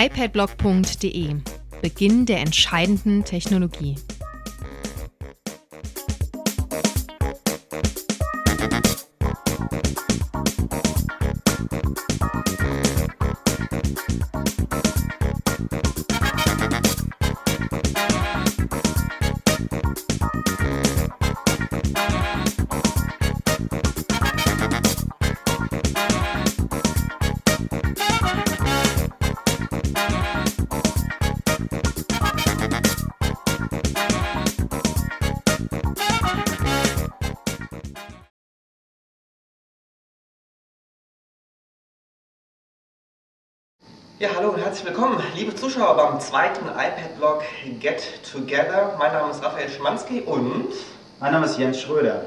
iPadblog.de Beginn der entscheidenden Technologie. Ja, hallo und herzlich willkommen, liebe Zuschauer beim zweiten iPad-Blog Get Together. Mein Name ist Raphael Schmanski und Mein Name ist Jens Schröder.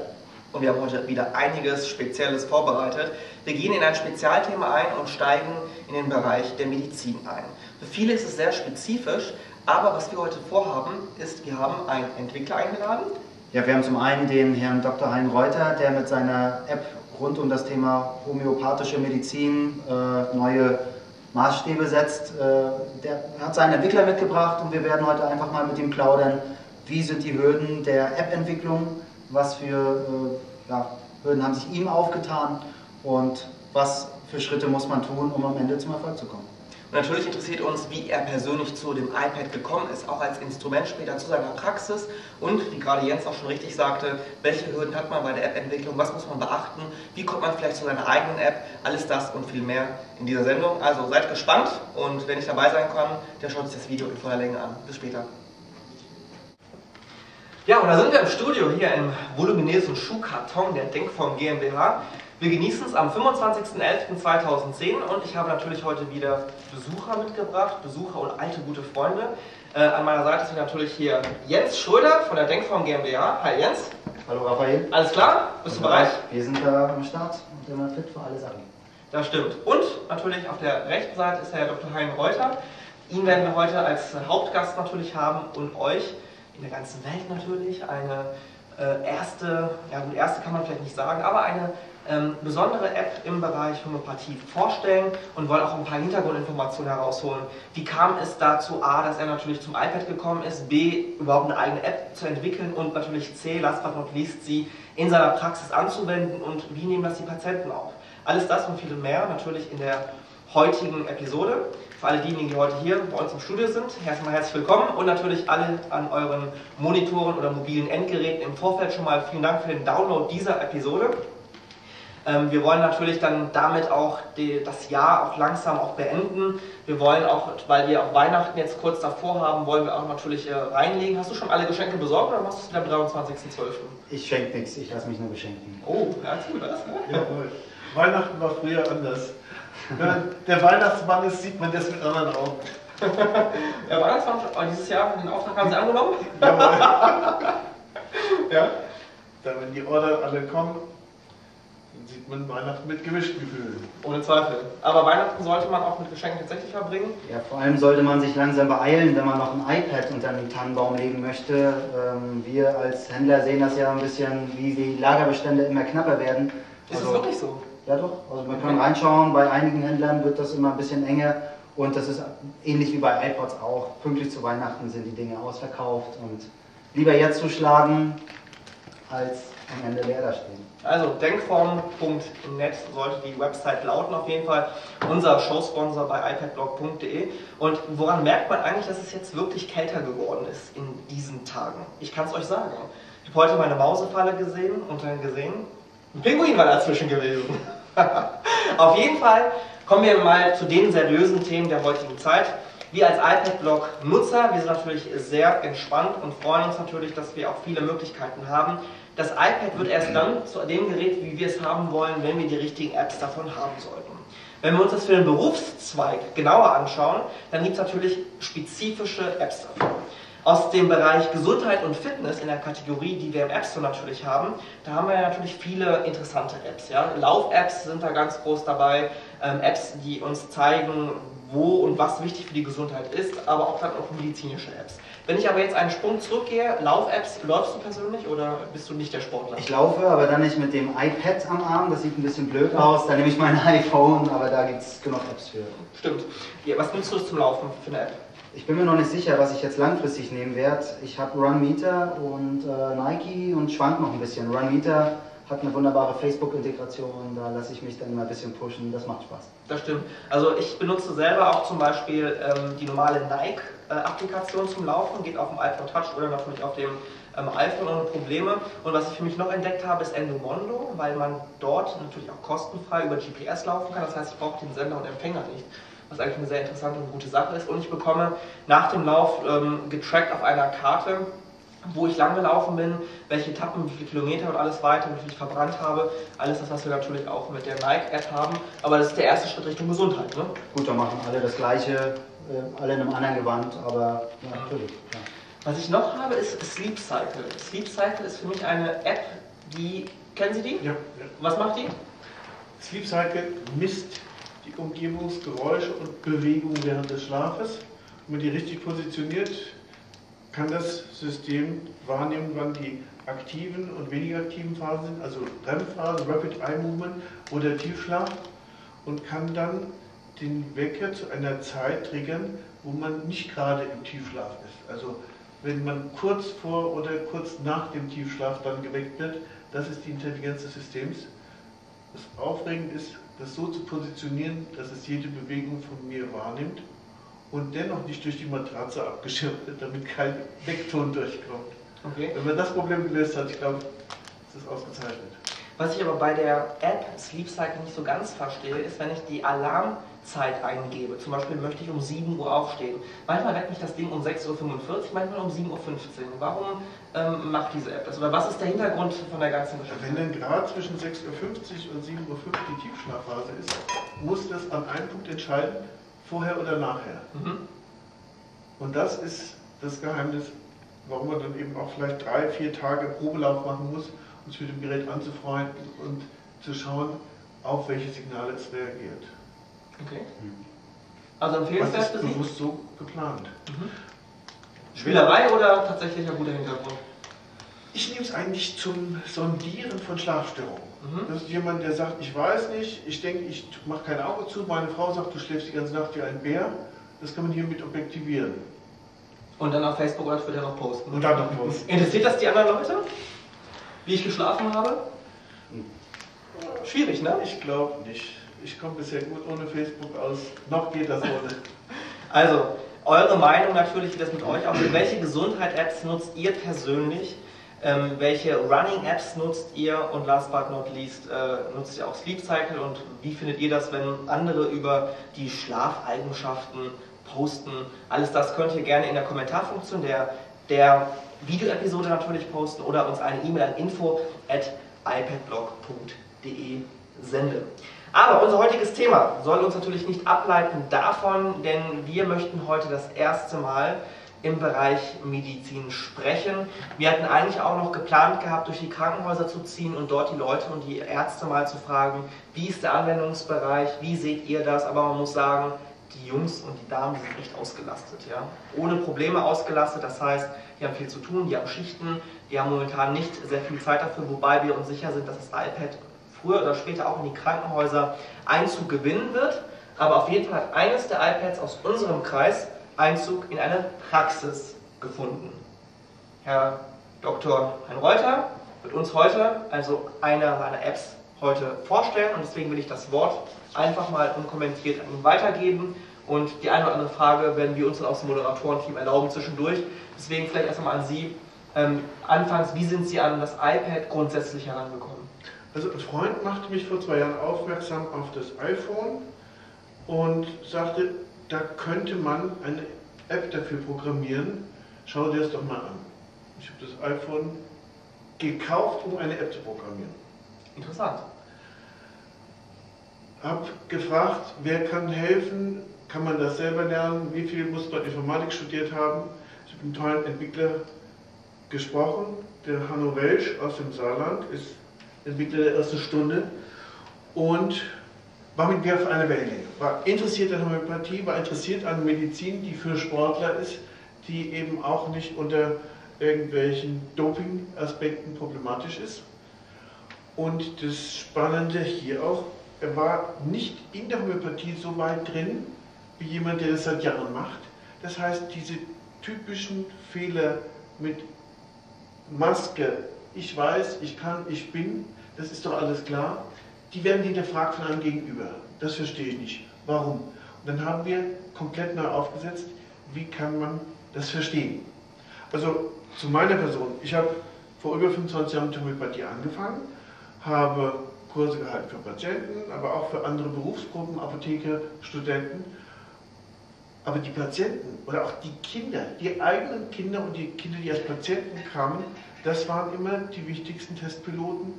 und wir haben heute wieder einiges Spezielles vorbereitet. Wir gehen in ein Spezialthema ein und steigen in den Bereich der Medizin ein. Für viele ist es sehr spezifisch, aber was wir heute vorhaben, ist, wir haben einen Entwickler eingeladen. Ja, wir haben zum einen den Herrn Dr. Hein Reuter, der mit seiner App rund um das Thema homöopathische Medizin äh, neue Maßstäbe setzt. Äh, der hat seinen Entwickler mitgebracht und wir werden heute einfach mal mit ihm plaudern, wie sind die Hürden der App-Entwicklung, was für äh, ja, Hürden haben sich ihm aufgetan und was für Schritte muss man tun, um am Ende zum Erfolg zu kommen. Natürlich interessiert uns, wie er persönlich zu dem iPad gekommen ist, auch als Instrument später zu seiner Praxis und, wie gerade Jens auch schon richtig sagte, welche Hürden hat man bei der App-Entwicklung, was muss man beachten, wie kommt man vielleicht zu seiner eigenen App, alles das und viel mehr in dieser Sendung. Also seid gespannt und wer nicht dabei sein kann, der schaut sich das Video in voller Länge an. Bis später. Ja, und da sind wir im Studio hier im voluminösen Schuhkarton der Denkform GmbH. Wir genießen es am 25.11.2010 und ich habe natürlich heute wieder Besucher mitgebracht, Besucher und alte gute Freunde. Äh, an meiner Seite ist natürlich hier Jens Schröder von der Denkform GmbH. Hi Jens. Hallo Raphael. Alles klar? Bist du bereit? Wir sind da am Start und immer fit für alle Sachen. Das stimmt. Und natürlich auf der rechten Seite ist Herr Dr. Hein Reuter. Ihn werden wir heute als Hauptgast natürlich haben und euch in der ganzen Welt natürlich eine äh, erste, ja gut, erste kann man vielleicht nicht sagen, aber eine ähm, besondere App im Bereich Homöopathie vorstellen und wollen auch ein paar Hintergrundinformationen herausholen. Wie kam es dazu, A, dass er natürlich zum iPad gekommen ist, B, überhaupt eine eigene App zu entwickeln und natürlich C, last but not least, sie in seiner Praxis anzuwenden und wie nehmen das die Patienten auf. Alles das und viel mehr natürlich in der heutigen Episode. Für alle diejenigen, die heute hier bei uns im Studio sind, erstmal herzlich willkommen und natürlich alle an euren Monitoren oder mobilen Endgeräten im Vorfeld schon mal vielen Dank für den Download dieser Episode. Ähm, wir wollen natürlich dann damit auch die, das Jahr auch langsam auch beenden. Wir wollen auch, weil wir auch Weihnachten jetzt kurz davor haben, wollen wir auch natürlich äh, reinlegen. Hast du schon alle Geschenke besorgt oder machst du es wieder am 23.12.? Ich schenke nichts, ich lasse mich nur beschenken. Oh, ja, gut, das? Jawohl. Weihnachten war früher anders. Wenn man der Weihnachtsmann ist, sieht man das mit anderen Augen. Ja, Weihnachtsmann, oh, dieses Jahr den Auftrag haben sie angenommen? Jawohl. Ja. Dann, wenn die Order alle kommen, dann sieht man Weihnachten mit gemischten Gefühlen. Ohne Zweifel. Aber Weihnachten sollte man auch mit Geschenken tatsächlich verbringen. Ja, vor allem sollte man sich langsam beeilen, wenn man noch ein iPad unter den Tannenbaum legen möchte. Ähm, wir als Händler sehen das ja ein bisschen, wie die Lagerbestände immer knapper werden. Ist Also- es wirklich so? Ja doch, also man kann reinschauen, bei einigen Händlern wird das immer ein bisschen enger und das ist ähnlich wie bei iPods auch. Pünktlich zu Weihnachten sind die Dinge ausverkauft und lieber jetzt zuschlagen, als am Ende leer stehen. Also denkform.net sollte die Website lauten auf jeden Fall. Unser Showsponsor bei ipadblog.de. Und woran merkt man eigentlich, dass es jetzt wirklich kälter geworden ist in diesen Tagen? Ich kann es euch sagen. Ich habe heute meine Mausefalle gesehen und dann gesehen, ein Pinguin war dazwischen gewesen. auf jeden Fall kommen wir mal zu den seriösen Themen der heutigen Zeit. Wir als iPad-Blog-Nutzer, wir sind natürlich sehr entspannt und freuen uns natürlich, dass wir auch viele Möglichkeiten haben. Das iPad wird erst dann zu dem Gerät, wie wir es haben wollen, wenn wir die richtigen Apps davon haben sollten. Wenn wir uns das für den Berufszweig genauer anschauen, dann gibt es natürlich spezifische Apps dafür. Aus dem Bereich Gesundheit und Fitness in der Kategorie, die wir im App Store natürlich haben, da haben wir natürlich viele interessante Apps. Ja? Lauf-Apps sind da ganz groß dabei. ähm, Apps, die uns zeigen, wo und was wichtig für die Gesundheit ist, aber auch dann auch medizinische Apps. Wenn ich aber jetzt einen Sprung zurückgehe, Lauf-Apps, läufst du persönlich oder bist du nicht der Sportler? Ich laufe, aber dann nicht mit dem iPad am Arm, das sieht ein bisschen blöd aus. Dann nehme ich mein iPhone, aber da gibt es genug Apps für. Stimmt. Ja, was nutzt du zum Laufen für eine App? Ich bin mir noch nicht sicher, was ich jetzt langfristig nehmen werde. Ich habe Runmeter und äh, Nike und schwank noch ein bisschen. Runmeter hat eine wunderbare Facebook-Integration, da lasse ich mich dann immer ein bisschen pushen, das macht Spaß. Das stimmt. Also ich benutze selber auch zum Beispiel ähm, die normale Nike-Applikation zum Laufen, geht auf dem iPhone Touch oder natürlich auf dem ähm, iPhone ohne Probleme. Und was ich für mich noch entdeckt habe, ist Endomondo, weil man dort natürlich auch kostenfrei über GPS laufen kann. Das heißt, ich brauche den Sender und Empfänger nicht was eigentlich eine sehr interessante und gute Sache ist. Und ich bekomme nach dem Lauf ähm, getrackt auf einer Karte, wo ich lang gelaufen bin, welche Etappen, wie viele Kilometer und alles weiter, wie viel ich verbrannt habe. Alles das, was wir natürlich auch mit der Nike-App haben. Aber das ist der erste Schritt Richtung Gesundheit. Ne? Gut, da machen alle das Gleiche, äh, alle in einem anderen Gewand, aber ja, natürlich. Ja. Was ich noch habe, ist Sleep Cycle. Sleep Cycle ist für mich eine App, die. Kennen Sie die? Ja. ja. Was macht die? Sleep Cycle misst die Umgebungsgeräusche und Bewegungen während des Schlafes. Wenn man die richtig positioniert, kann das System wahrnehmen, wann die aktiven und weniger aktiven Phasen sind, also REM-Phase, Rapid Eye Movement oder Tiefschlaf und kann dann den Wecker zu einer Zeit triggern, wo man nicht gerade im Tiefschlaf ist. Also wenn man kurz vor oder kurz nach dem Tiefschlaf dann geweckt wird, das ist die Intelligenz des Systems. Das Aufregende ist, das so zu positionieren, dass es jede Bewegung von mir wahrnimmt und dennoch nicht durch die Matratze abgeschirmt wird, damit kein Weckton durchkommt. Okay. Wenn man das Problem gelöst hat, ich glaube, ist es ausgezeichnet. Was ich aber bei der App Sleep Cycle nicht so ganz verstehe, ist, wenn ich die Alarmzeit eingebe. Zum Beispiel möchte ich um 7 Uhr aufstehen. Manchmal weckt mich das Ding um 6.45 Uhr, manchmal um 7.15 Uhr. Warum ähm, macht diese App das? Oder was ist der Hintergrund von der ganzen Geschichte? Wenn dann gerade zwischen 6.50 Uhr und 7.05 Uhr die Tiefschlafphase ist, muss das an einem Punkt entscheiden, vorher oder nachher. Mhm. Und das ist das Geheimnis, warum man dann eben auch vielleicht drei, vier Tage Probelauf machen muss uns mit dem Gerät anzufreunden und zu schauen, auf welche Signale es reagiert. Okay. Also empfehlenswert für Sie? bewusst so geplant. Mhm. Spielerei oder tatsächlich ein guter Hintergrund? Ich nehme es eigentlich zum Sondieren von Schlafstörungen. Mhm. Das ist jemand, der sagt, ich weiß nicht, ich denke, ich mache kein Auge zu, meine Frau sagt, du schläfst die ganze Nacht wie ein Bär. Das kann man hiermit objektivieren. Und dann auf Facebook oder Twitter noch posten. Und dann noch posten. Interessiert das die anderen Leute? wie ich geschlafen habe? Schwierig, ne? Ich glaube nicht. Ich komme bisher gut ohne Facebook aus. Noch geht das ohne. Also, eure Meinung natürlich, wie das mit euch aussieht. Welche Gesundheit-Apps nutzt ihr persönlich? Ähm, welche Running-Apps nutzt ihr? Und last but not least, äh, nutzt ihr auch Sleep Cycle? Und wie findet ihr das, wenn andere über die Schlafeigenschaften posten? Alles das könnt ihr gerne in der Kommentarfunktion der, der Videoepisode natürlich posten oder uns eine E-Mail an info at ipadblog.de senden. Aber unser heutiges Thema soll uns natürlich nicht ableiten davon, denn wir möchten heute das erste Mal im Bereich Medizin sprechen. Wir hatten eigentlich auch noch geplant gehabt, durch die Krankenhäuser zu ziehen und dort die Leute und die Ärzte mal zu fragen, wie ist der Anwendungsbereich, wie seht ihr das? Aber man muss sagen, die Jungs und die Damen sind echt ausgelastet, ja. Ohne Probleme ausgelastet, das heißt, die haben viel zu tun, die haben Schichten, die haben momentan nicht sehr viel Zeit dafür, wobei wir uns sicher sind, dass das iPad früher oder später auch in die Krankenhäuser Einzug gewinnen wird. Aber auf jeden Fall hat eines der iPads aus unserem Kreis Einzug in eine Praxis gefunden. Herr Dr. Hein Reuter wird uns heute also eine seiner Apps heute vorstellen und deswegen will ich das Wort einfach mal unkommentiert an ihn weitergeben und die eine oder andere Frage werden wir uns dann aus dem Moderatorenteam erlauben zwischendurch. Deswegen vielleicht erst einmal an Sie. Ähm, anfangs, wie sind Sie an das iPad grundsätzlich herangekommen? Also ein Freund machte mich vor zwei Jahren aufmerksam auf das iPhone und sagte, da könnte man eine App dafür programmieren. Schau dir das doch mal an. Ich habe das iPhone gekauft, um eine App zu programmieren. Interessant. Hab gefragt, wer kann helfen, kann man das selber lernen? Wie viel muss man Informatik studiert haben? Ich habe mit einem tollen Entwickler gesprochen, der Hanno Welsch aus dem Saarland, ist Entwickler der ersten Stunde. Und waren wir auf einer Wellenlänge. War interessiert an Homöopathie, war interessiert an Medizin, die für Sportler ist, die eben auch nicht unter irgendwelchen Doping-Aspekten problematisch ist. Und das Spannende hier auch, er war nicht in der Homöopathie so weit drin, wie jemand, der das seit Jahren macht. Das heißt, diese typischen Fehler mit Maske, ich weiß, ich kann, ich bin, das ist doch alles klar, die werden hinterfragt von einem Gegenüber. Das verstehe ich nicht. Warum? Und dann haben wir komplett neu aufgesetzt, wie kann man das verstehen. Also zu meiner Person. Ich habe vor über 25 Jahren mit Homöopathie angefangen, habe Kurse gehalten für Patienten, aber auch für andere Berufsgruppen, Apotheker, Studenten. Aber die Patienten oder auch die Kinder, die eigenen Kinder und die Kinder, die als Patienten kamen, das waren immer die wichtigsten Testpiloten,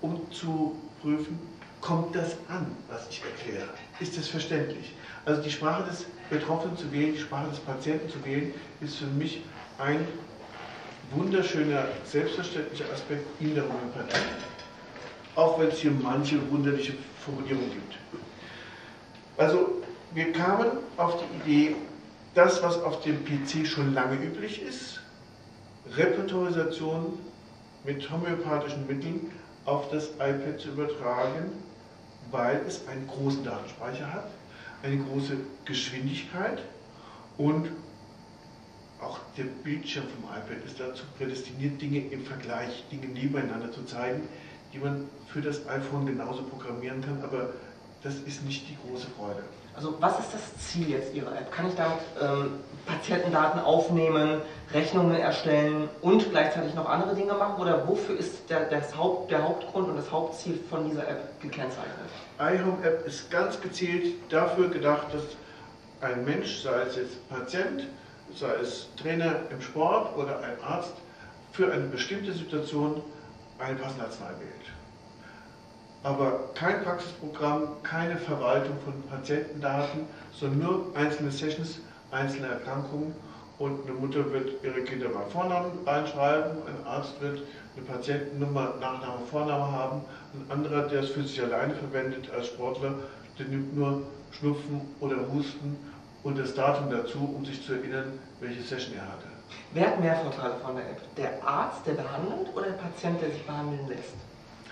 um zu prüfen, kommt das an, was ich erkläre? Ist das verständlich? Also die Sprache des Betroffenen zu wählen, die Sprache des Patienten zu wählen, ist für mich ein wunderschöner, selbstverständlicher Aspekt in der Homöopathie. Auch wenn es hier manche wunderliche Formulierungen gibt. Also wir kamen auf die Idee, das, was auf dem PC schon lange üblich ist, Repertorisation mit homöopathischen Mitteln auf das iPad zu übertragen, weil es einen großen Datenspeicher hat, eine große Geschwindigkeit und auch der Bildschirm vom iPad ist dazu prädestiniert, Dinge im Vergleich, Dinge nebeneinander zu zeigen, die man für das iPhone genauso programmieren kann, aber das ist nicht die große Freude. Also was ist das Ziel jetzt Ihrer App? Kann ich damit ähm, Patientendaten aufnehmen, Rechnungen erstellen und gleichzeitig noch andere Dinge machen? Oder wofür ist der, das Haupt, der Hauptgrund und das Hauptziel von dieser App gekennzeichnet? iHome App ist ganz gezielt dafür gedacht, dass ein Mensch, sei es jetzt Patient, sei es Trainer im Sport oder ein Arzt, für eine bestimmte Situation eine passende Arznei wählt. Aber kein Praxisprogramm, keine Verwaltung von Patientendaten, sondern nur einzelne Sessions, einzelne Erkrankungen. Und eine Mutter wird ihre Kinder beim Vornamen reinschreiben, ein Arzt wird eine Patientennummer, Nachname, Vorname haben, ein anderer, der es für sich alleine verwendet als Sportler, der nimmt nur Schnupfen oder Husten und das Datum dazu, um sich zu erinnern, welche Session er hatte. Wer hat mehr Vorteile von der App? Der Arzt, der behandelt oder der Patient, der sich behandeln lässt?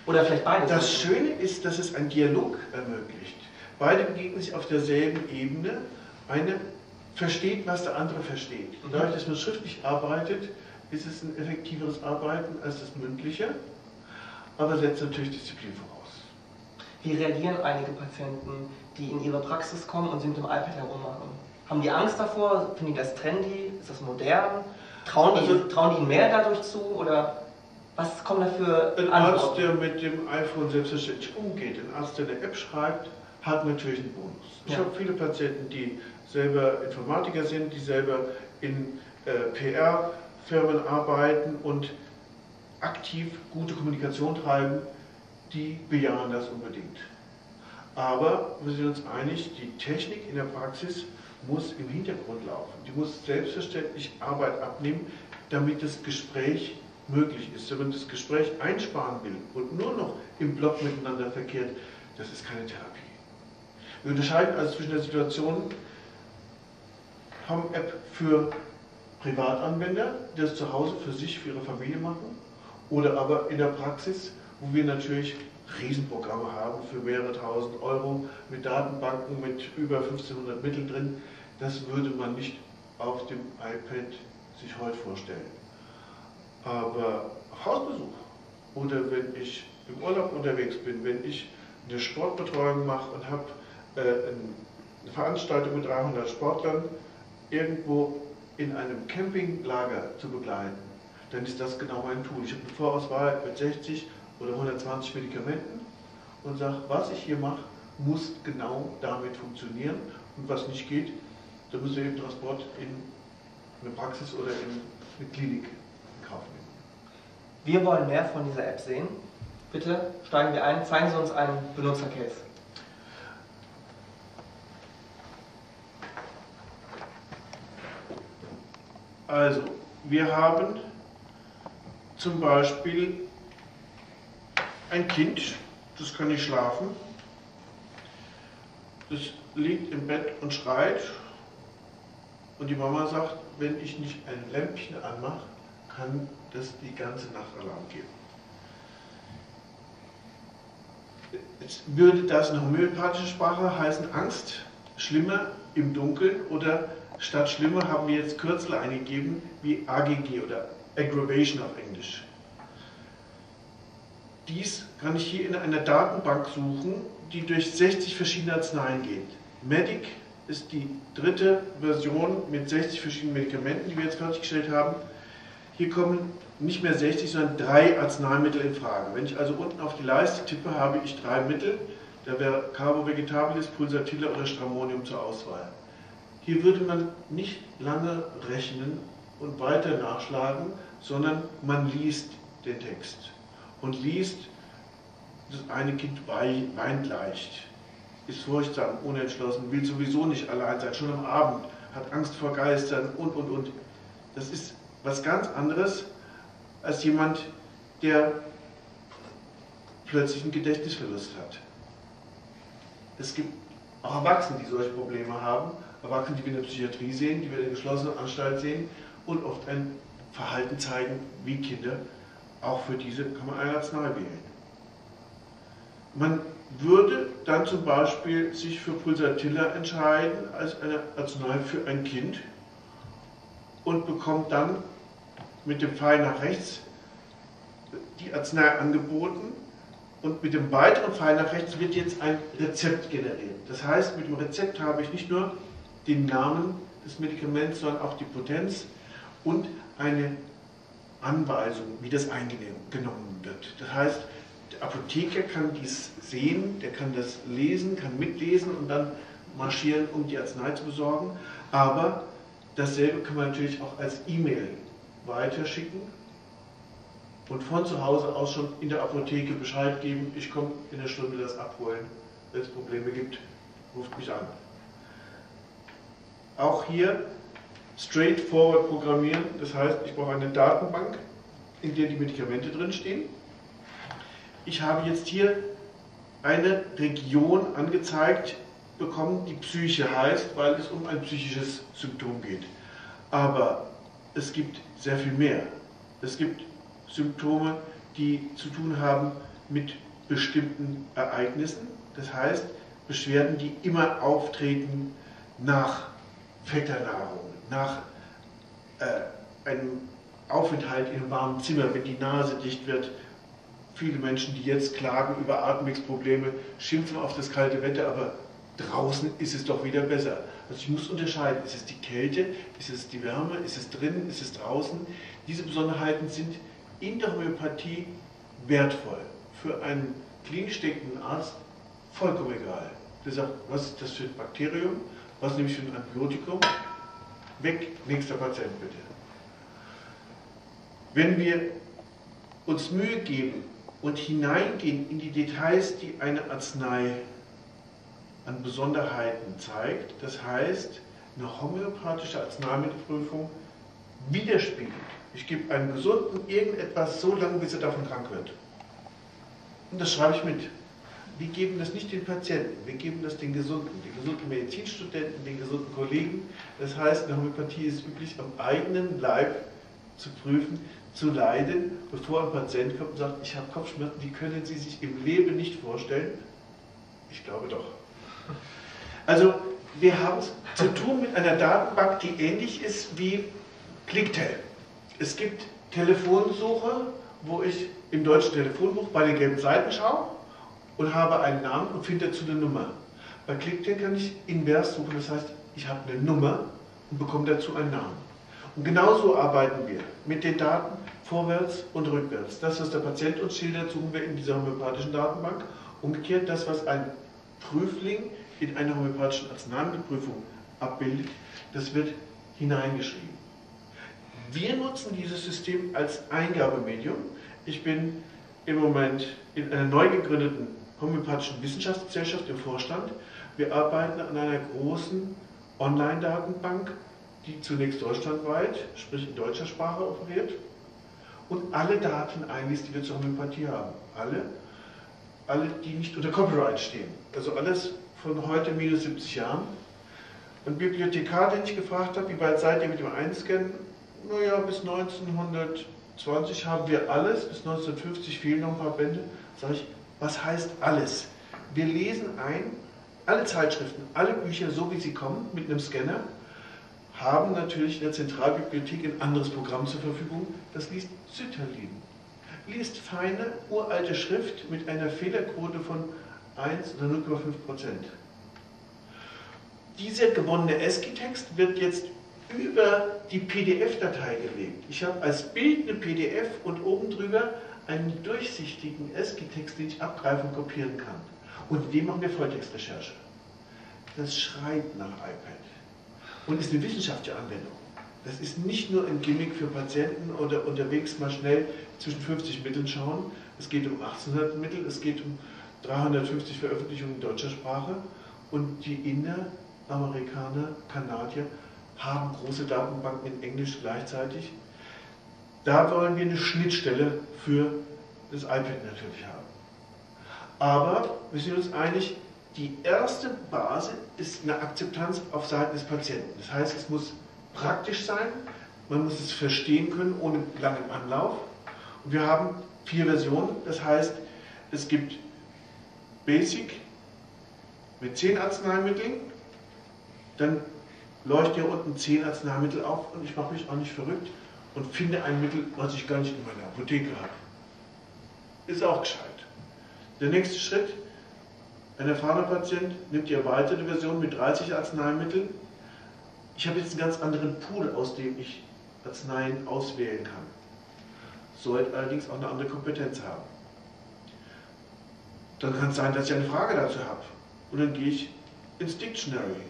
Oder vielleicht beides? Das Schöne ist, dass es einen Dialog ermöglicht. Beide begegnen sich auf derselben Ebene. Eine versteht, was der andere versteht. Und dadurch, dass man schriftlich arbeitet, ist es ein effektiveres Arbeiten als das mündliche, aber setzt natürlich Disziplin voraus. Wie reagieren einige Patienten, die in ihre Praxis kommen und sie mit dem iPad herummachen? Haben die Angst davor? Finden die das trendy? Ist das modern? Trauen die, also, trauen die ihnen mehr dadurch zu? Oder was kommen da für Ein Arzt, der mit dem iPhone selbstverständlich umgeht, ein Arzt, der eine App schreibt, hat natürlich einen Bonus. Ich ja. habe viele Patienten, die selber Informatiker sind, die selber in äh, PR-Firmen arbeiten und aktiv gute Kommunikation treiben, die bejahen das unbedingt. Aber wir sind uns einig, die Technik in der Praxis muss im Hintergrund laufen. Die muss selbstverständlich Arbeit abnehmen, damit das Gespräch möglich ist. Wenn man das Gespräch einsparen will und nur noch im Blog miteinander verkehrt, das ist keine Therapie. Wir unterscheiden also zwischen der Situation Home-App für Privatanwender, die das zu Hause für sich, für ihre Familie machen, oder aber in der Praxis, wo wir natürlich Riesenprogramme haben für mehrere tausend Euro mit Datenbanken, mit über 1500 Mitteln drin. Das würde man nicht auf dem iPad sich heute vorstellen. Aber Hausbesuch oder wenn ich im Urlaub unterwegs bin, wenn ich eine Sportbetreuung mache und habe äh, eine Veranstaltung mit 300 Sportlern irgendwo in einem Campinglager zu begleiten, dann ist das genau mein Tool. Ich habe eine Vorauswahl mit 60 oder 120 Medikamenten und sage, was ich hier mache, muss genau damit funktionieren und was nicht geht, da müssen wir eben Transport in eine Praxis oder in eine Klinik in Kauf nehmen. Wir wollen mehr von dieser App sehen. Bitte steigen wir ein, zeigen Sie uns einen Benutzercase. Also, wir haben zum Beispiel ein Kind, das kann nicht schlafen, das liegt im Bett und schreit und die Mama sagt, wenn ich nicht ein Lämpchen anmache, kann das die ganze Nacht Alarm geben. Jetzt würde das in homöopathischer Sprache heißen Angst, schlimmer im Dunkeln oder statt schlimmer haben wir jetzt Kürzel eingegeben wie AGG oder Aggravation auf Englisch. Dies kann ich hier in einer Datenbank suchen, die durch 60 verschiedene Arzneien geht. Medic ist die dritte Version mit 60 verschiedenen Medikamenten, die wir jetzt fertiggestellt haben. Hier kommen nicht mehr 60, sondern drei Arzneimittel in Frage. Wenn ich also unten auf die Leiste tippe, habe ich drei Mittel. Da wäre Carbo Vegetabilis, Pulsatilla oder Stramonium zur Auswahl. Hier würde man nicht lange rechnen und weiter nachschlagen, sondern man liest den Text und liest, das eine Kind weint leicht, ist furchtsam, unentschlossen, will sowieso nicht allein sein, schon am Abend, hat Angst vor Geistern und, und, und. Das ist was ganz anderes als jemand, der plötzlich einen Gedächtnisverlust hat. Es gibt auch Erwachsene, die solche Probleme haben, Erwachsene, die wir in der Psychiatrie sehen, die wir in der geschlossenen Anstalt sehen und oft ein Verhalten zeigen wie Kinder. Auch für diese kann man eine Arznei wählen. Man würde dann zum Beispiel sich für Pulsatilla entscheiden als eine Arznei für ein Kind und bekommt dann mit dem Pfeil nach rechts die Arznei angeboten und mit dem weiteren Pfeil nach rechts wird jetzt ein Rezept generiert. Das heißt, mit dem Rezept habe ich nicht nur den Namen des Medikaments, sondern auch die Potenz und eine Anweisung, wie das eingenommen wird. Das heißt, der Apotheker kann dies sehen, der kann das lesen, kann mitlesen und dann marschieren, um die Arznei zu besorgen. Aber dasselbe kann man natürlich auch als E-Mail weiterschicken und von zu Hause aus schon in der Apotheke Bescheid geben, ich komme in der Stunde das abholen. Wenn es Probleme gibt, ruft mich an. Auch hier straightforward programmieren, das heißt, ich brauche eine Datenbank, in der die Medikamente drinstehen. Ich habe jetzt hier eine Region angezeigt bekommen, die Psyche heißt, weil es um ein psychisches Symptom geht. Aber es gibt sehr viel mehr. Es gibt Symptome, die zu tun haben mit bestimmten Ereignissen. Das heißt, Beschwerden, die immer auftreten nach Fetternahrung, nach äh, einem Aufenthalt in einem warmen Zimmer, wenn die Nase dicht wird. Viele Menschen, die jetzt klagen über Atemwegsprobleme, schimpfen auf das kalte Wetter, aber draußen ist es doch wieder besser. Also ich muss unterscheiden, ist es die Kälte, ist es die Wärme, ist es drinnen, ist es draußen. Diese Besonderheiten sind in der Homöopathie wertvoll. Für einen klinisch denkenden Arzt vollkommen egal. Der sagt, was ist das für ein Bakterium, was nehme ich für ein Antibiotikum, weg, nächster Patient bitte. Wenn wir uns Mühe geben und hineingehen in die Details, die eine Arznei an Besonderheiten zeigt, das heißt, eine homöopathische Arzneimittelprüfung widerspiegelt. Ich gebe einem Gesunden irgendetwas so lange, bis er davon krank wird. Und das schreibe ich mit. Wir geben das nicht den Patienten, wir geben das den Gesunden, den gesunden Medizinstudenten, den gesunden Kollegen. Das heißt, in der Homöopathie ist üblich, am eigenen Leib zu prüfen, zu leiden, bevor ein Patient kommt und sagt, ich habe Kopfschmerzen, die können Sie sich im Leben nicht vorstellen. Ich glaube doch. Also wir haben es zu tun mit einer Datenbank, die ähnlich ist wie Clicktel. Es gibt Telefonsuche, wo ich im deutschen Telefonbuch bei den gelben Seiten schaue und habe einen Namen und finde dazu eine Nummer. Bei Clicktel kann ich invers suchen, das heißt, ich habe eine Nummer und bekomme dazu einen Namen. Und genauso arbeiten wir mit den Daten vorwärts und rückwärts. Das, was der Patient uns schildert, suchen wir in dieser homöopathischen Datenbank. Umgekehrt, das, was ein Prüfling in einer homöopathischen Arzneimittelprüfung abbildet, das wird hineingeschrieben. Wir nutzen dieses System als Eingabemedium. Ich bin im Moment in einer neu gegründeten homöopathischen Wissenschaftsgesellschaft im Vorstand. Wir arbeiten an einer großen Online-Datenbank, die zunächst deutschlandweit, sprich in deutscher Sprache operiert und alle Daten einliest, die wir zur Homöopathie haben. Alle. Alle, die nicht unter Copyright stehen. Also alles von heute minus 70 Jahren. Ein Bibliothekar, den ich gefragt habe, wie weit seid ihr mit dem Einscannen? Naja, bis 1920 haben wir alles, bis 1950 fehlen noch ein paar Bände. Sag ich, was heißt alles? Wir lesen ein, alle Zeitschriften, alle Bücher, so wie sie kommen, mit einem Scanner, haben natürlich in der Zentralbibliothek ein anderes Programm zur Verfügung, das liest Sütterlin. Liest feine, uralte Schrift mit einer Fehlerquote von 1 oder 0,5 Prozent. Dieser gewonnene ASCII-Text wird jetzt über die PDF-Datei gelegt. Ich habe als Bild eine PDF und oben drüber einen durchsichtigen ASCII-Text, den ich abgreifen und kopieren kann. Und dem machen wir Volltextrecherche. Das schreit nach iPad und ist eine wissenschaftliche Anwendung. Das ist nicht nur ein Gimmick für Patienten oder unterwegs mal schnell zwischen 50 Mitteln schauen. Es geht um 1800 Mittel, es geht um 350 Veröffentlichungen in deutscher Sprache und die Inder, Amerikaner, Kanadier haben große Datenbanken in Englisch gleichzeitig. Da wollen wir eine Schnittstelle für das iPad natürlich haben. Aber wir sind uns einig, die erste Basis ist eine Akzeptanz auf Seiten des Patienten. Das heißt, es muss praktisch sein, man muss es verstehen können ohne langen Anlauf. Und wir haben vier Versionen, das heißt, es gibt Basic mit zehn Arzneimitteln, dann leuchtet hier unten zehn Arzneimittel auf und ich mache mich auch nicht verrückt und finde ein Mittel, was ich gar nicht in meiner Apotheke habe. Ist auch gescheit. Der nächste Schritt, ein erfahrener Patient nimmt die erweiterte Version mit 30 Arzneimitteln. Ich habe jetzt einen ganz anderen Pool, aus dem ich Arzneien auswählen kann. Sollte allerdings auch eine andere Kompetenz haben. Dann kann es sein, dass ich eine Frage dazu habe. Und dann gehe ich ins Dictionary.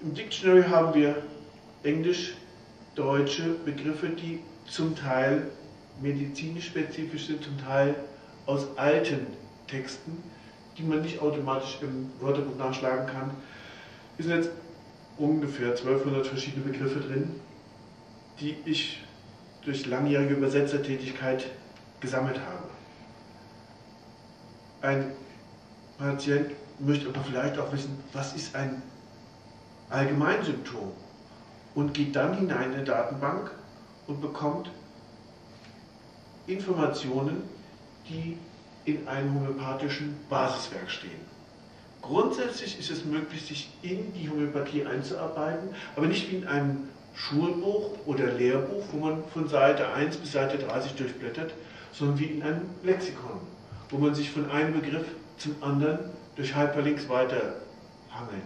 Im Dictionary haben wir englisch, deutsche Begriffe, die zum Teil medizinisch spezifisch sind, zum Teil aus alten Texten, die man nicht automatisch im Wörterbuch nachschlagen kann. Es sind jetzt ungefähr 1200 verschiedene Begriffe drin, die ich durch langjährige Übersetzertätigkeit gesammelt habe. Ein Patient möchte aber vielleicht auch wissen, was ist ein Allgemeinsymptom und geht dann hinein in eine Datenbank und bekommt Informationen, die in einem homöopathischen Basiswerk stehen. Grundsätzlich ist es möglich, sich in die Homöopathie einzuarbeiten, aber nicht wie in einem Schulbuch oder Lehrbuch, wo man von Seite 1 bis Seite 30 durchblättert, sondern wie in einem Lexikon, wo man sich von einem Begriff zum anderen durch Hyperlinks weiter hangelt.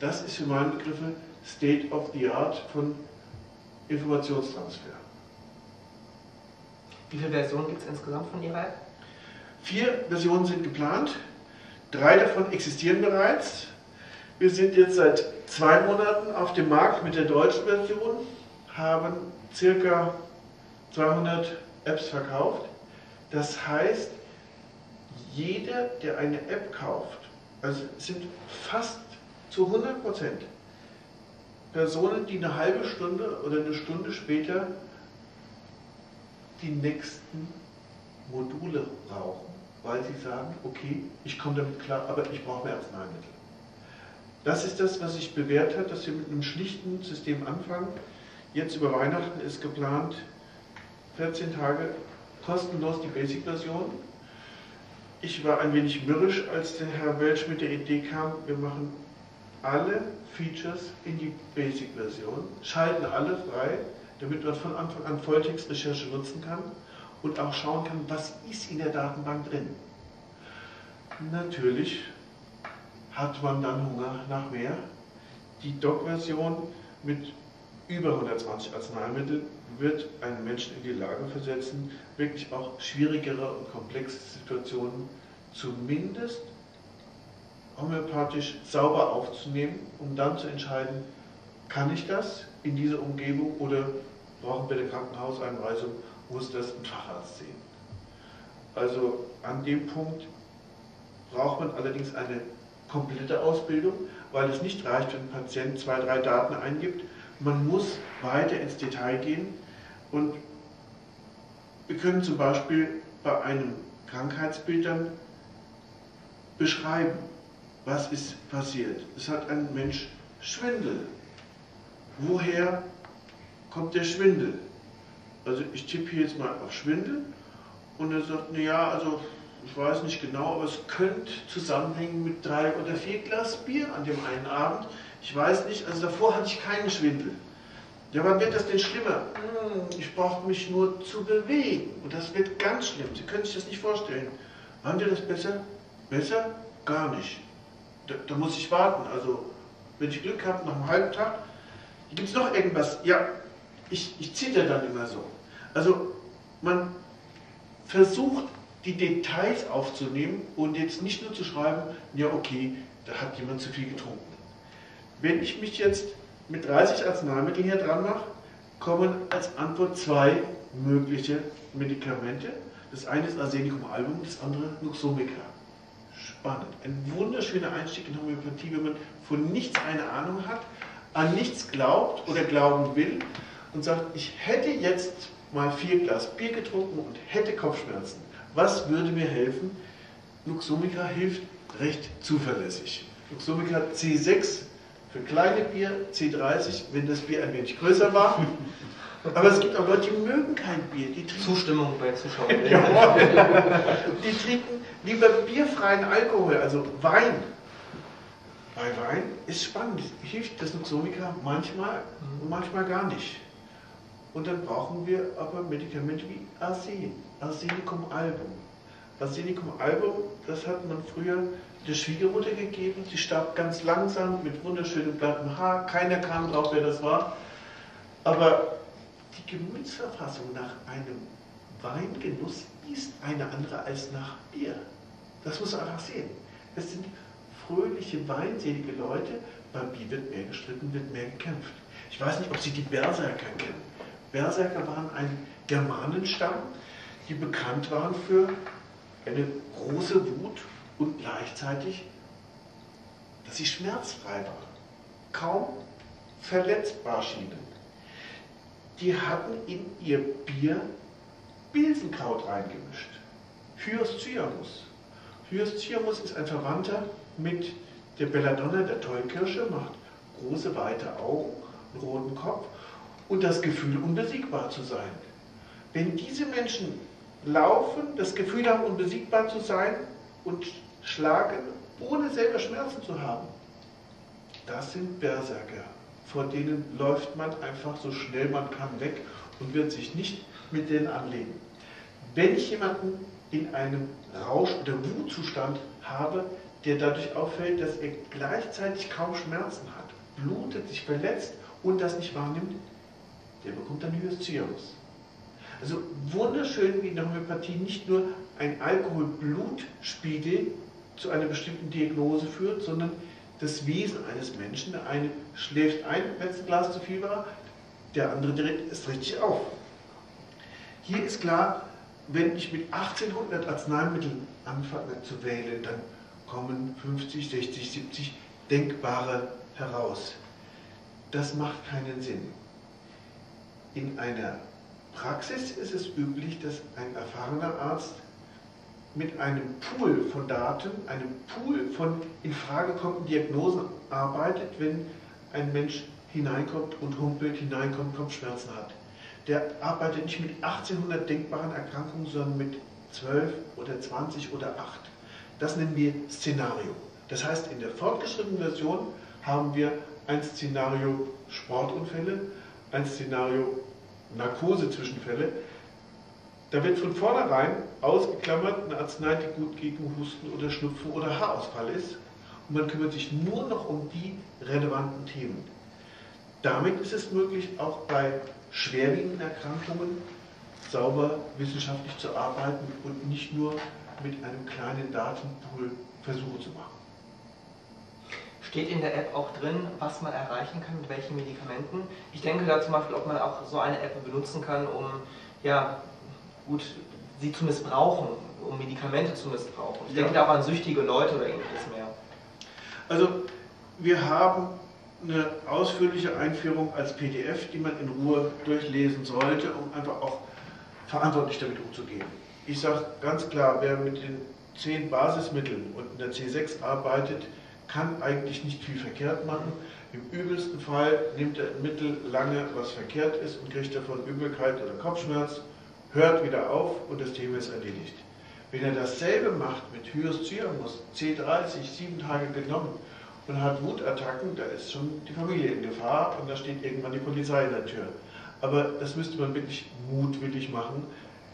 Das ist für meine Begriffe State of the Art von Informationstransfer. Wie viele Versionen gibt es insgesamt von Ihrer App? Vier Versionen sind geplant, drei davon existieren bereits. Wir sind jetzt seit zwei Monaten auf dem Markt mit der deutschen Version, haben circa 200 Apps verkauft. Das heißt, jeder, der eine App kauft, also sind fast zu 100 Prozent Personen, die eine halbe Stunde oder eine Stunde später die nächsten Module brauchen weil sie sagen, okay, ich komme damit klar, aber ich brauche mehr Arzneimittel. Das ist das, was sich bewährt hat, dass wir mit einem schlichten System anfangen. Jetzt über Weihnachten ist geplant 14 Tage kostenlos die Basic-Version. Ich war ein wenig mürrisch, als der Herr Welsch mit der Idee kam, wir machen alle Features in die Basic-Version, schalten alle frei, damit man von Anfang an Volltextrecherche nutzen kann und auch schauen kann, was ist in der Datenbank drin. Natürlich hat man dann Hunger nach mehr. Die Doc-Version mit über 120 Arzneimitteln wird einen Menschen in die Lage versetzen, wirklich auch schwierigere und komplexe Situationen zumindest homöopathisch sauber aufzunehmen, um dann zu entscheiden, kann ich das in dieser Umgebung oder brauchen wir eine Krankenhauseinweisung muss das ein Facharzt sehen. Also an dem Punkt braucht man allerdings eine komplette Ausbildung, weil es nicht reicht, wenn ein Patient zwei, drei Daten eingibt. Man muss weiter ins Detail gehen und wir können zum Beispiel bei einem Krankheitsbildern beschreiben, was ist passiert. Es hat ein Mensch Schwindel. Woher kommt der Schwindel? Also ich tippe hier jetzt mal auf Schwindel und er sagt, naja, also ich weiß nicht genau, aber es könnte zusammenhängen mit drei oder vier Glas Bier an dem einen Abend. Ich weiß nicht, also davor hatte ich keinen Schwindel. Ja, wann wird das denn schlimmer? Hm, ich brauche mich nur zu bewegen und das wird ganz schlimm. Sie können sich das nicht vorstellen. Wann wird das besser? Besser? Gar nicht. Da, da muss ich warten. Also, wenn ich Glück habe, nach einem halben Tag, gibt es noch irgendwas? Ja, ich, ich zitter dann immer so. Also, man versucht die Details aufzunehmen und jetzt nicht nur zu schreiben, ja okay, da hat jemand zu viel getrunken. Wenn ich mich jetzt mit 30 Arzneimitteln hier dran mache, kommen als Antwort zwei mögliche Medikamente. Das eine ist Arsenicum album, das andere Luxomica. Spannend. Ein wunderschöner Einstieg in Homöopathie, wenn man von nichts eine Ahnung hat, an nichts glaubt oder glauben will und sagt, ich hätte jetzt mal vier Glas Bier getrunken und hätte Kopfschmerzen. Was würde mir helfen? Luxomica hilft recht zuverlässig. Luxomica C6 für kleine Bier, C30, wenn das Bier ein wenig größer war. Aber es gibt auch Leute, die mögen kein Bier. Die Zustimmung bei Zuschauern. die trinken lieber bierfreien Alkohol, also Wein. Bei Wein ist spannend. Hilft das Luxomica manchmal und manchmal gar nicht. Und dann brauchen wir aber Medikamente wie Arsen, Arsenicum album. Arsenicum album, das hat man früher der Schwiegermutter gegeben. Sie starb ganz langsam mit wunderschönem glatten Haar. Keiner kam drauf, wer das war. Aber die Gemütsverfassung nach einem Weingenuss ist eine andere als nach Bier. Das muss man einfach sehen. Es sind fröhliche, weinselige Leute. Beim Bier wird mehr gestritten, wird mehr gekämpft. Ich weiß nicht, ob Sie die Berserker kennen. Berserker waren ein Germanenstamm, die bekannt waren für eine große Wut und gleichzeitig, dass sie schmerzfrei waren, kaum verletzbar schienen. Die hatten in ihr Bier Bilsenkraut reingemischt. Hyoscyamus. Hyoscyamus ist ein Verwandter mit der Belladonna, der Tollkirsche, macht große, weite Augen, einen roten Kopf und das Gefühl, unbesiegbar zu sein. Wenn diese Menschen laufen, das Gefühl haben, unbesiegbar zu sein und schlagen, ohne selber Schmerzen zu haben, das sind Berserker. Vor denen läuft man einfach so schnell man kann weg und wird sich nicht mit denen anlegen. Wenn ich jemanden in einem Rausch- oder Wutzustand habe, der dadurch auffällt, dass er gleichzeitig kaum Schmerzen hat, blutet, sich verletzt und das nicht wahrnimmt, der bekommt dann Hyoscyamus. Also wunderschön, wie in der Homöopathie nicht nur ein Alkohol-Blutspiegel zu einer bestimmten Diagnose führt, sondern das Wesen eines Menschen. Der eine schläft ein, wenn es ein Glas zu viel war, der andere direkt ist richtig auf. Hier ist klar, wenn ich mit 1800 Arzneimitteln anfange zu wählen, dann kommen 50, 60, 70 denkbare heraus. Das macht keinen Sinn. In einer Praxis ist es üblich, dass ein erfahrener Arzt mit einem Pool von Daten, einem Pool von in Frage kommenden Diagnosen arbeitet, wenn ein Mensch hineinkommt und humpelt, hineinkommt, Kopfschmerzen hat. Der arbeitet nicht mit 1800 denkbaren Erkrankungen, sondern mit 12 oder 20 oder 8. Das nennen wir Szenario. Das heißt, in der fortgeschrittenen Version haben wir ein Szenario Sportunfälle, ein Szenario Narkosezwischenfälle, da wird von vornherein ausgeklammert eine Arznei, die gut gegen Husten oder Schnupfen oder Haarausfall ist. Und man kümmert sich nur noch um die relevanten Themen. Damit ist es möglich, auch bei schwerwiegenden Erkrankungen sauber wissenschaftlich zu arbeiten und nicht nur mit einem kleinen Datenpool Versuche zu machen. Steht in der App auch drin, was man erreichen kann, mit welchen Medikamenten? Ich denke da zum Beispiel, ob man auch so eine App benutzen kann, um ja, gut, sie zu missbrauchen, um Medikamente zu missbrauchen. Ich ja. denke da auch an süchtige Leute oder ähnliches mehr. Also wir haben eine ausführliche Einführung als PDF, die man in Ruhe durchlesen sollte, um einfach auch verantwortlich damit umzugehen. ich sage ganz klar, wer mit den zehn Basismitteln und in der C6 arbeitet, kann eigentlich nicht viel verkehrt machen. Im übelsten Fall nimmt er ein Mittel lange, was verkehrt ist und kriegt davon Übelkeit oder Kopfschmerz, hört wieder auf und das Thema ist erledigt. Wenn er dasselbe macht mit Hyoscyamus, C30, sieben Tage genommen und hat Wutattacken, da ist schon die Familie in Gefahr und da steht irgendwann die Polizei in der Tür. Aber das müsste man wirklich mutwillig machen.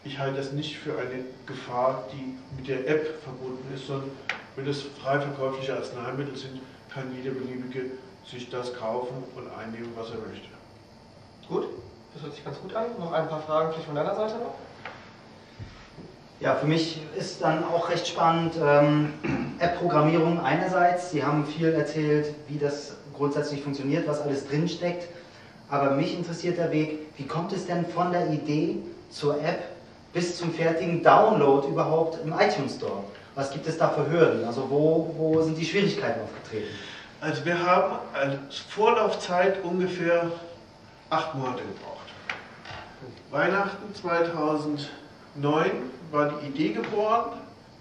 Ich halte das nicht für eine Gefahr, die mit der App verbunden ist, sondern wenn das frei verkäufliche Arzneimittel sind, kann jeder beliebige sich das kaufen und einnehmen, was er möchte. Gut, das hört sich ganz gut an. Noch ein paar Fragen vielleicht von deiner Seite noch? Ja, für mich ist dann auch recht spannend ähm, App-Programmierung einerseits. Sie haben viel erzählt, wie das grundsätzlich funktioniert, was alles drinsteckt. Aber mich interessiert der Weg, wie kommt es denn von der Idee zur App bis zum fertigen Download überhaupt im iTunes Store? Was gibt es da für Hürden? Also wo, wo sind die Schwierigkeiten aufgetreten? Also wir haben als Vorlaufzeit ungefähr acht Monate gebraucht. Weihnachten 2009 war die Idee geboren.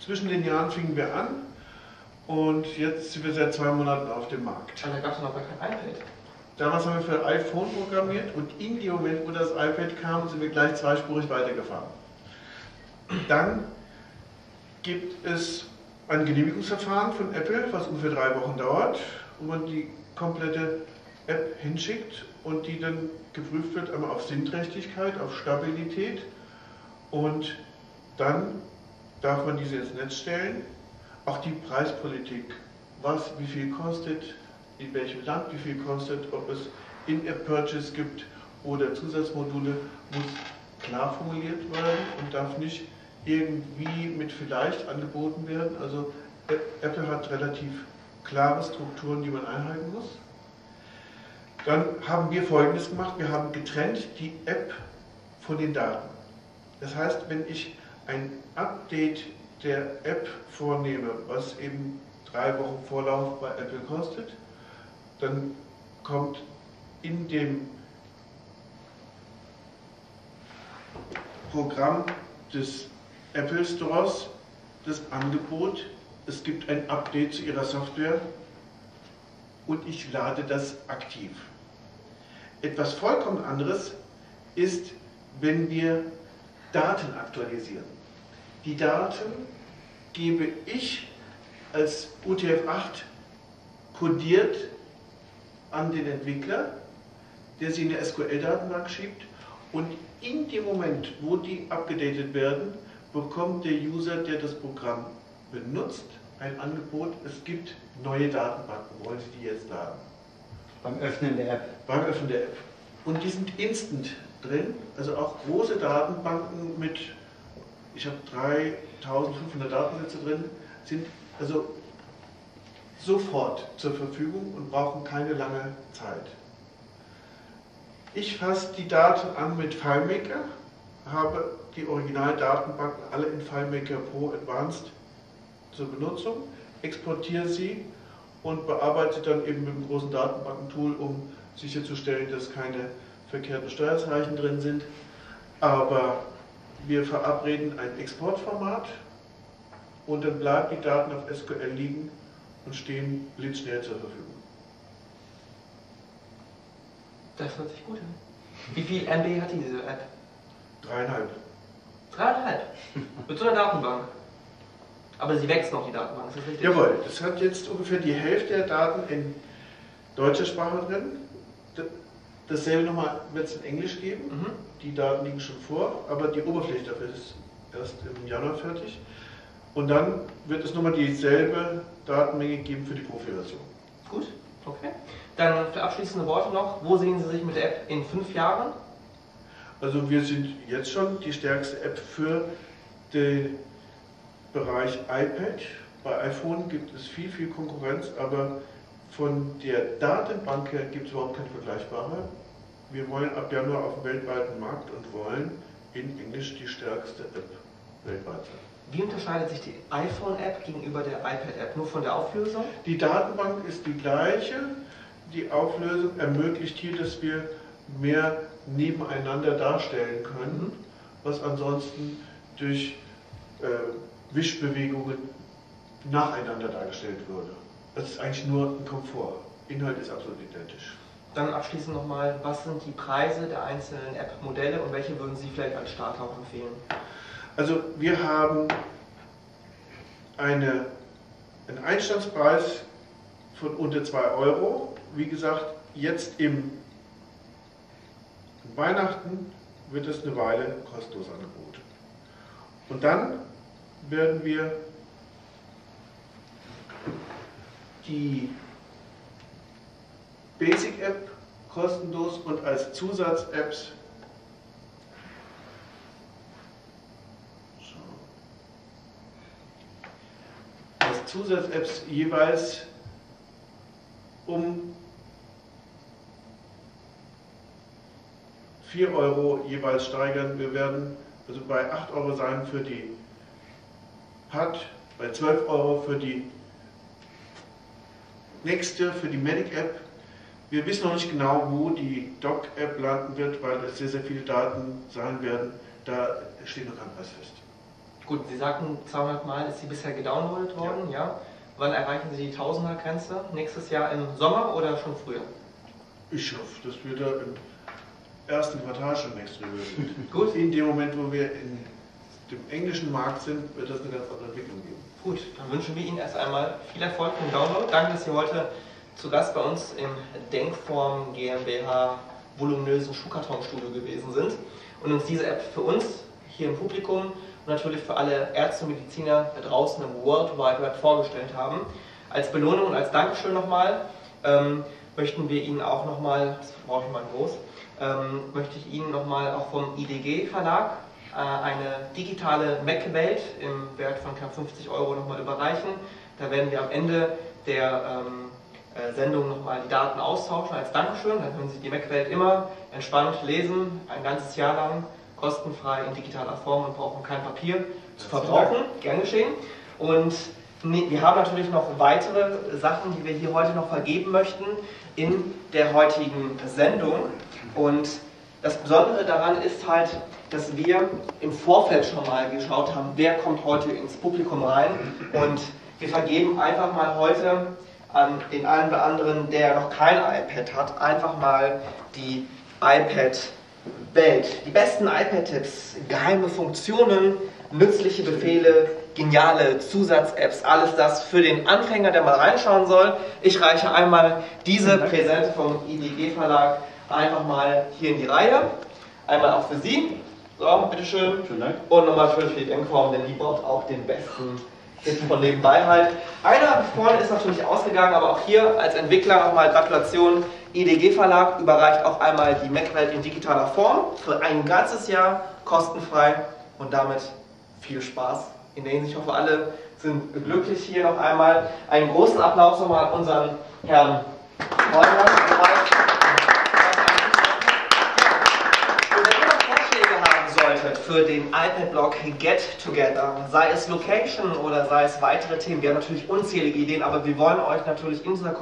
Zwischen den Jahren fingen wir an und jetzt sind wir seit zwei Monaten auf dem Markt. Aber da gab es noch gar kein iPad. Damals haben wir für iPhone programmiert und in dem Moment, wo das iPad kam, sind wir gleich zweispurig weitergefahren. Dann gibt es ein Genehmigungsverfahren von Apple, was ungefähr drei Wochen dauert, wo man die komplette App hinschickt und die dann geprüft wird, einmal auf Sinträchtigkeit, auf Stabilität und dann darf man diese ins Netz stellen. Auch die Preispolitik, was wie viel kostet, in welchem Land wie viel kostet, ob es In-App-Purchase gibt oder Zusatzmodule, muss klar formuliert werden und darf nicht irgendwie mit vielleicht angeboten werden. Also Apple hat relativ klare Strukturen, die man einhalten muss. Dann haben wir Folgendes gemacht. Wir haben getrennt die App von den Daten. Das heißt, wenn ich ein Update der App vornehme, was eben drei Wochen Vorlauf bei Apple kostet, dann kommt in dem Programm des Apple Stores das Angebot, es gibt ein Update zu ihrer Software und ich lade das aktiv. Etwas vollkommen anderes ist, wenn wir Daten aktualisieren. Die Daten gebe ich als UTF-8 kodiert an den Entwickler, der sie in der SQL-Datenbank schiebt und in dem Moment, wo die abgedatet werden, bekommt der User, der das Programm benutzt, ein Angebot, es gibt neue Datenbanken, wollen Sie die jetzt laden? Beim Öffnen der App. Beim Öffnen der App. Und die sind instant drin, also auch große Datenbanken mit, ich habe 3500 Datensätze drin, sind also sofort zur Verfügung und brauchen keine lange Zeit. Ich fasse die Daten an mit FileMaker, habe die Originaldatenbanken alle in FileMaker Pro Advanced zur Benutzung, exportiere sie und bearbeite sie dann eben mit einem großen Datenbankentool, um sicherzustellen, dass keine verkehrten Steuerzeichen drin sind. Aber wir verabreden ein Exportformat und dann bleiben die Daten auf SQL liegen und stehen blitzschnell zur Verfügung. Das hört sich gut an. Wie viel MB hat diese App? Dreieinhalb. Dreieinhalb. Mit so einer Datenbank. Aber sie wächst noch, die Datenbank, ist das richtig? Jawohl, das hat jetzt ungefähr die Hälfte der Daten in deutscher Sprache drin. Dasselbe nochmal wird es in Englisch geben. Mhm. Die Daten liegen schon vor, aber die Oberfläche dafür ist erst im Januar fertig. Und dann wird es nochmal dieselbe Datenmenge geben für die Profi-Version. Gut, okay. Dann für abschließende Worte noch. Wo sehen Sie sich mit der App in fünf Jahren? Also wir sind jetzt schon die stärkste App für den Bereich iPad. Bei iPhone gibt es viel, viel Konkurrenz, aber von der Datenbank her gibt es überhaupt keine vergleichbare. Wir wollen ab Januar auf dem weltweiten Markt und wollen in Englisch die stärkste App weltweit sein. Wie unterscheidet sich die iPhone-App gegenüber der iPad-App? Nur von der Auflösung? Die Datenbank ist die gleiche. Die Auflösung ermöglicht hier, dass wir mehr nebeneinander darstellen können, was ansonsten durch äh, Wischbewegungen nacheinander dargestellt würde. Das ist eigentlich nur ein Komfort. Inhalt ist absolut identisch. Dann abschließend nochmal, was sind die Preise der einzelnen App-Modelle und welche würden Sie vielleicht als Starter auch empfehlen? Also wir haben eine, einen Einstandspreis von unter 2 Euro. Wie gesagt, jetzt im Weihnachten wird es eine Weile kostenlos angeboten. Und dann werden wir die Basic App kostenlos und als Zusatz-Apps als Zusatz-Apps jeweils um 4 Euro jeweils steigern. Wir werden also bei 8 Euro sein für die PAD, bei 12 Euro für die nächste, für die Medic-App. Wir wissen noch nicht genau, wo die Doc-App landen wird, weil es sehr, sehr viele Daten sein werden. Da steht noch kein Preis fest. Gut, Sie sagten 200 Mal ist sie bisher gedownloadet worden, ja. ja. Wann erreichen Sie die Tausender-Grenze? Nächstes Jahr im Sommer oder schon früher? Ich hoffe, dass wir da im ersten Quartal schon drüber sind. Gut. In dem Moment, wo wir in dem englischen Markt sind, wird das eine ganz andere Entwicklung geben. Gut, dann wünschen wir Ihnen erst einmal viel Erfolg im Download. Danke, dass Sie heute zu Gast bei uns im Denkform GmbH voluminösen Schuhkartonstudio gewesen sind und uns diese App für uns hier im Publikum und natürlich für alle Ärzte und Mediziner da draußen im World Wide Web vorgestellt haben. Als Belohnung und als Dankeschön nochmal ähm, möchten wir Ihnen auch nochmal, das brauche ich mal groß, ähm, möchte ich Ihnen nochmal auch vom IDG Verlag äh, eine digitale Mac-Welt im Wert von knapp 50 Euro nochmal überreichen. Da werden wir am Ende der ähm, äh, Sendung nochmal die Daten austauschen als Dankeschön. Dann können Sie die Mac-Welt immer entspannt lesen, ein ganzes Jahr lang, kostenfrei in digitaler Form und brauchen kein Papier zu verbrauchen. Gern geschehen. Und wir haben natürlich noch weitere Sachen, die wir hier heute noch vergeben möchten in der heutigen Sendung. Und das Besondere daran ist halt, dass wir im Vorfeld schon mal geschaut haben, wer kommt heute ins Publikum rein. Und wir vergeben einfach mal heute an den einen oder anderen, der noch kein iPad hat, einfach mal die iPad-Welt. Die besten iPad-Tipps, geheime Funktionen, nützliche Befehle, geniale Zusatz-Apps, alles das für den Anfänger, der mal reinschauen soll. Ich reiche einmal diese Präsente vom IDG Verlag einfach mal hier in die Reihe. Einmal auch für Sie. So, bitteschön. Vielen Dank. Und nochmal für die Denkform, denn die braucht auch den besten Hit von nebenbei halt. Einer vorne ist natürlich ausgegangen, aber auch hier als Entwickler nochmal Gratulation. IDG Verlag überreicht auch einmal die Mac-Welt in digitaler Form für ein ganzes Jahr kostenfrei und damit viel Spaß in der Hinsicht. Ich hoffe, alle sind glücklich hier noch einmal. Einen großen Applaus nochmal an unseren Herrn Neumann. für den iPad-Blog Get Together, sei es Location oder sei es weitere Themen. Wir haben natürlich unzählige Ideen, aber wir wollen euch natürlich in dieser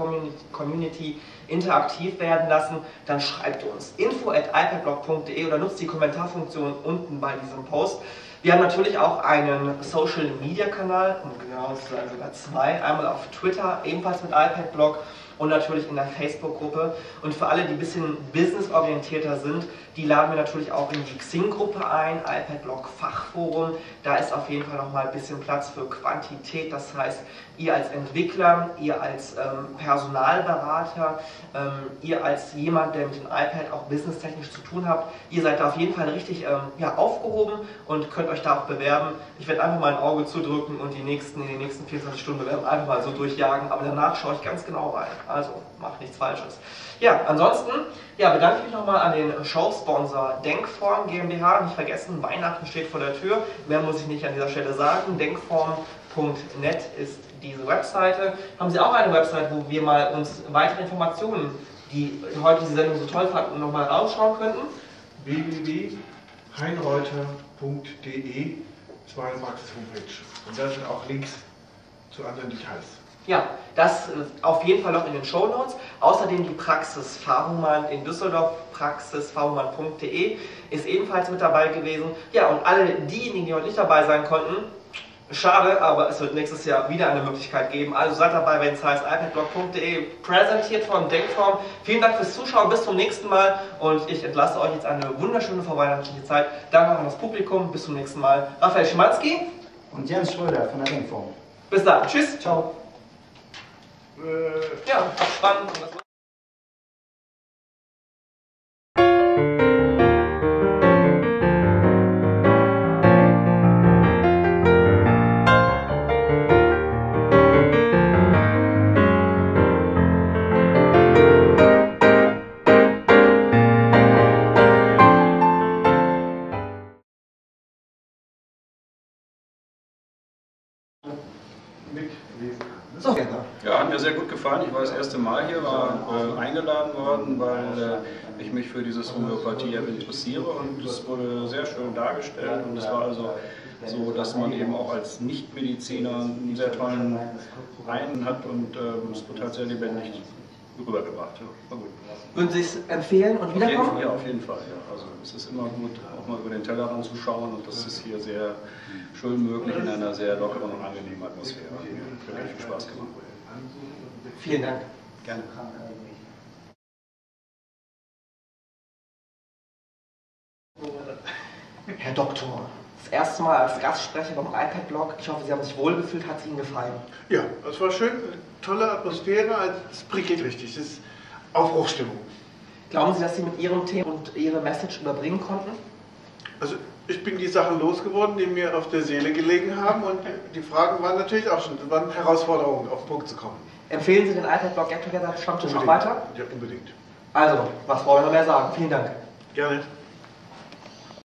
Community interaktiv werden lassen. Dann schreibt uns info at ipadblog.de oder nutzt die Kommentarfunktion unten bei diesem Post. Wir haben natürlich auch einen Social Media Kanal, genau sogar zwei, einmal auf Twitter, ebenfalls mit iPad-Blog und natürlich in der Facebook-Gruppe. Und für alle, die ein bisschen businessorientierter sind, die laden wir natürlich auch in die Xing-Gruppe ein, iPad-Blog Fachforum. Da ist auf jeden Fall nochmal ein bisschen Platz für Quantität. Das heißt, ihr als Entwickler, ihr als ähm, Personalberater, ähm, ihr als jemand, der mit dem iPad auch businesstechnisch zu tun habt, ihr seid da auf jeden Fall richtig ähm, ja, aufgehoben und könnt euch da auch bewerben. Ich werde einfach mal ein Auge zudrücken und die nächsten, in den nächsten 24 Stunden bewerben, einfach mal so durchjagen. Aber danach schaue ich ganz genau rein. Also macht nichts Falsches. Ja, ansonsten ja, bedanke ich mich nochmal an den Showsponsor Denkform GmbH. Nicht vergessen, Weihnachten steht vor der Tür. Mehr muss ich nicht an dieser Stelle sagen. Denkform.net ist diese Webseite. Haben Sie auch eine Webseite, wo wir mal uns weitere Informationen, die heute diese Sendung so toll fanden, nochmal rausschauen könnten? www.heinreuter.de ist meine Praxis-Homepage. Und da sind auch Links zu anderen Details. Ja, das auf jeden Fall noch in den Show Notes. Außerdem die Praxis Fahrhumann in Düsseldorf, praxisfahrhumann.de ist ebenfalls mit dabei gewesen. Ja, und alle diejenigen, die heute nicht dabei sein konnten, Schade, aber es wird nächstes Jahr wieder eine Möglichkeit geben. Also seid dabei, wenn es heißt ipadblog.de, präsentiert von Denkform. Vielen Dank fürs Zuschauen, bis zum nächsten Mal und ich entlasse euch jetzt eine wunderschöne vorweihnachtliche Zeit. Danke an das Publikum, bis zum nächsten Mal. Raphael Schimanski Und Jens Schröder von der Denkform. bis dann. Tschüss. Ciao. Ja, spannend. Gefallen. Ich war das erste Mal hier, war äh, eingeladen worden, weil äh, ich mich für dieses Homöopathie interessiere und es wurde sehr schön dargestellt und es war also so, dass man eben auch als Nichtmediziner einen sehr tollen Wein hat und äh, es wird halt sehr lebendig rübergebracht. Ja. Würden Sie es empfehlen und Auf jeden, wiederkommen? ja, auf jeden Fall. Ja. Also es ist immer gut, auch mal über den Tellerrand zu schauen und das ist hier sehr schön möglich in einer sehr lockeren und angenehmen Atmosphäre. Hat mir viel Spaß gemacht. Vielen Dank. Gerne. Herr Doktor, das erste Mal als Gastsprecher beim iPad-Blog. Ich hoffe, Sie haben sich wohlgefühlt. Hat es Ihnen gefallen? Ja, es war schön, tolle Atmosphäre, es prickelt richtig, es ist Aufbruchstimmung. Glauben Sie, dass Sie mit Ihrem Thema und Ihre Message überbringen konnten? Also ich bin die Sachen losgeworden, die mir auf der Seele gelegen haben und die Fragen waren natürlich auch schon, waren Herausforderungen, auf den Punkt zu kommen. Empfehlen Sie den iPad-Blog Get Together Stammtisch auch weiter? Ja, unbedingt. Also, was wollen wir mehr sagen? Vielen Dank. Gerne.